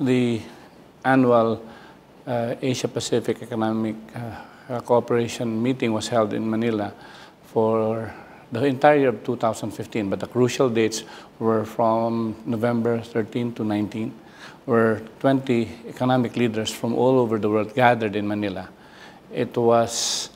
the annual uh, Asia Pacific Economic uh, Cooperation meeting was held in Manila for the entire year of 2015, but the crucial dates were from November 13 to 19, where 20 economic leaders from all over the world gathered in Manila. It was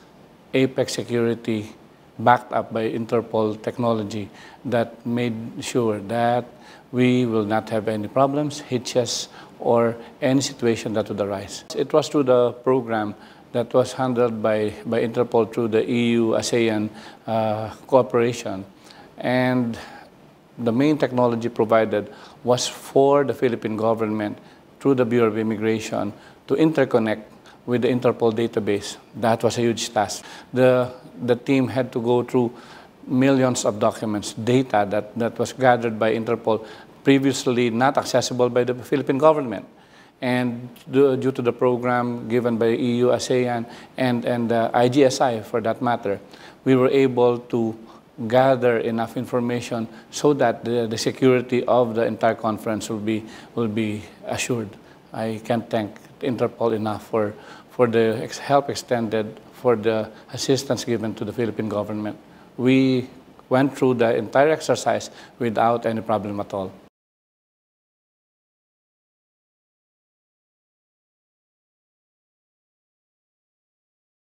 APEC security backed up by Interpol technology that made sure that we will not have any problems, hitches, or any situation that would arise. It was through the program that was handled by, by Interpol through the EU-ASEAN uh, cooperation. And the main technology provided was for the Philippine government through the Bureau of Immigration to interconnect with the Interpol database. That was a huge task. The, the team had to go through millions of documents, data that, that was gathered by Interpol, previously not accessible by the Philippine government. And due to the program given by EU, ASEAN, and, and uh, IGCI for that matter, we were able to gather enough information so that the, the security of the entire conference will be, will be assured. I can't thank Interpol enough for, for the help extended, for the assistance given to the Philippine government. We went through the entire exercise without any problem at all.